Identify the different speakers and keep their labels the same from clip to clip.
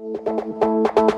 Speaker 1: Música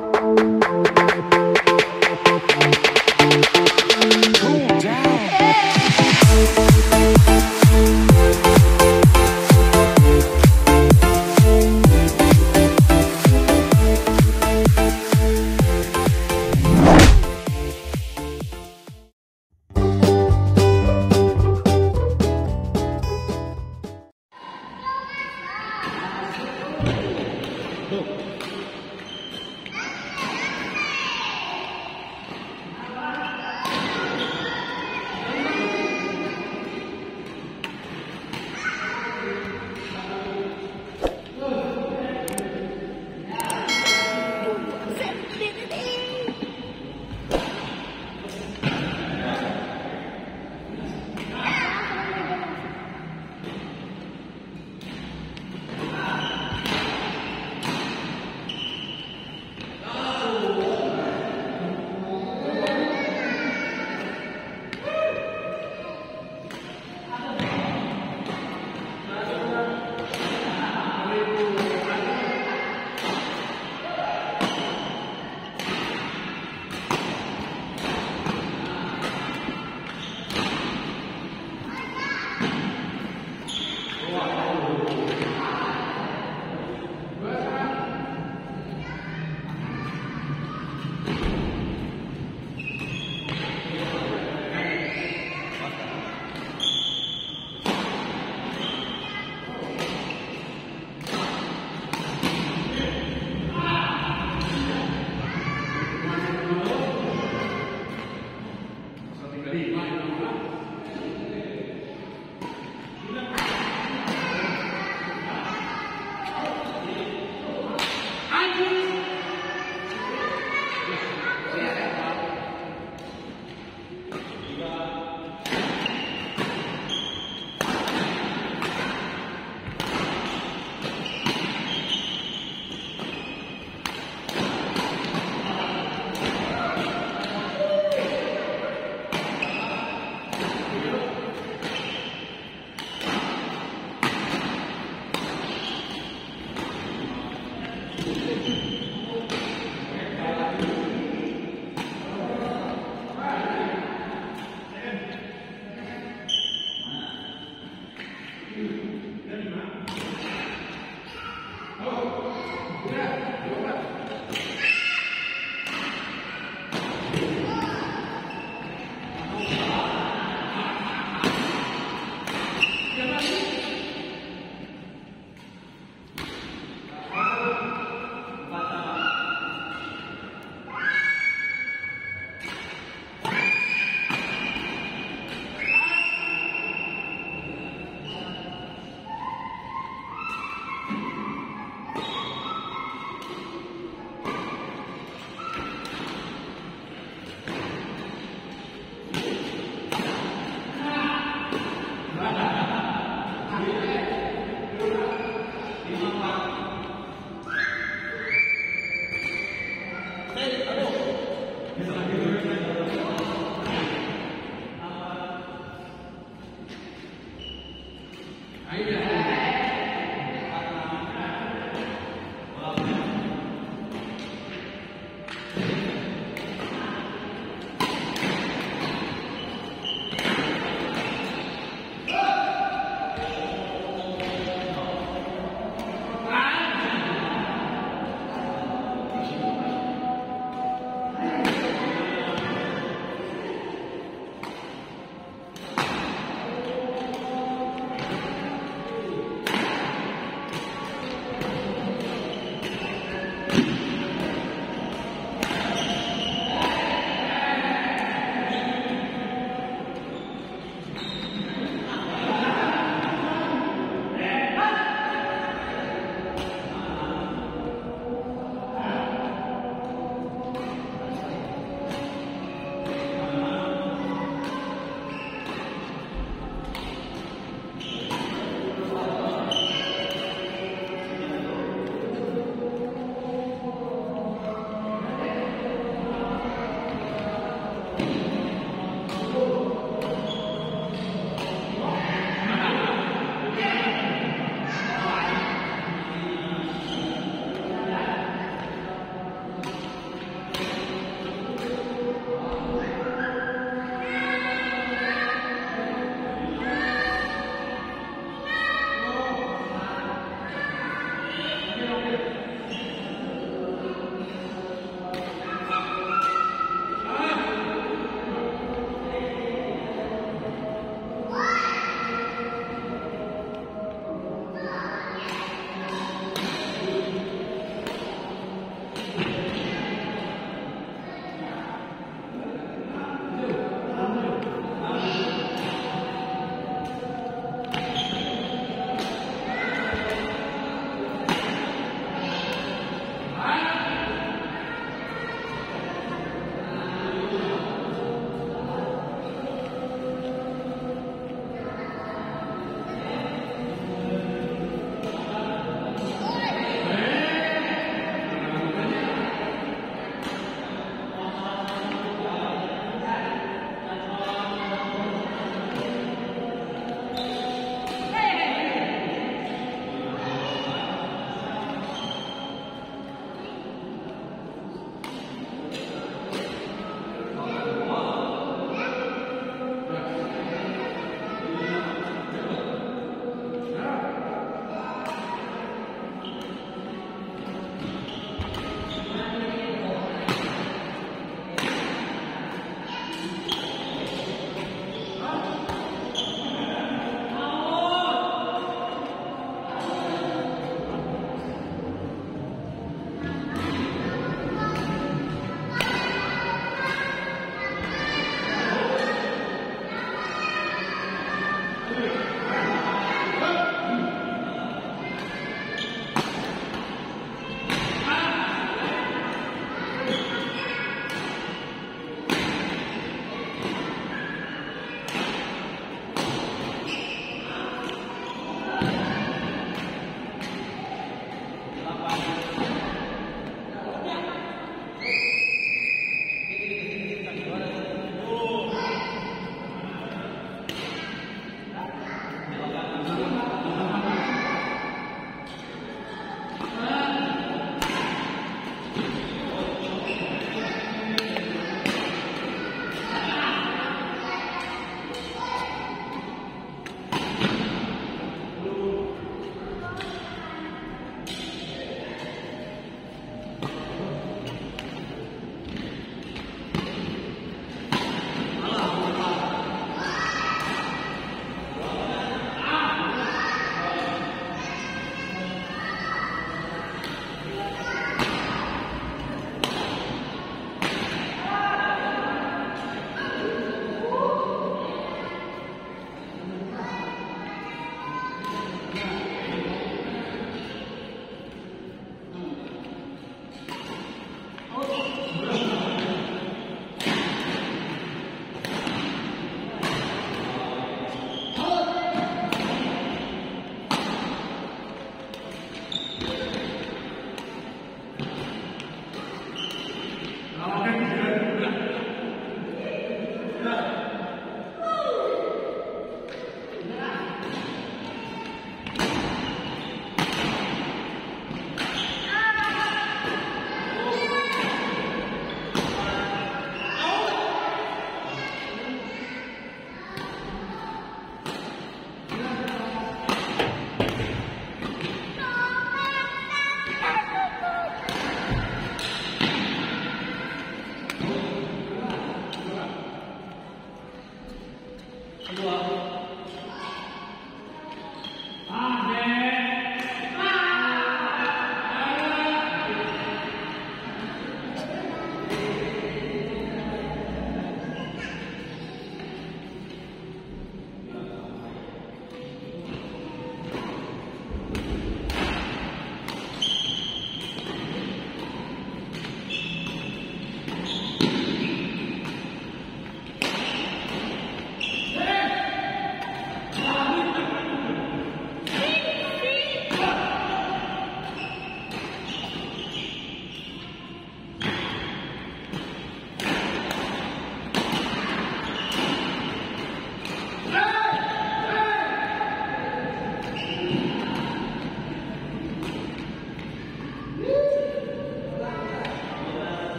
Speaker 2: Love.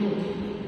Speaker 2: 动。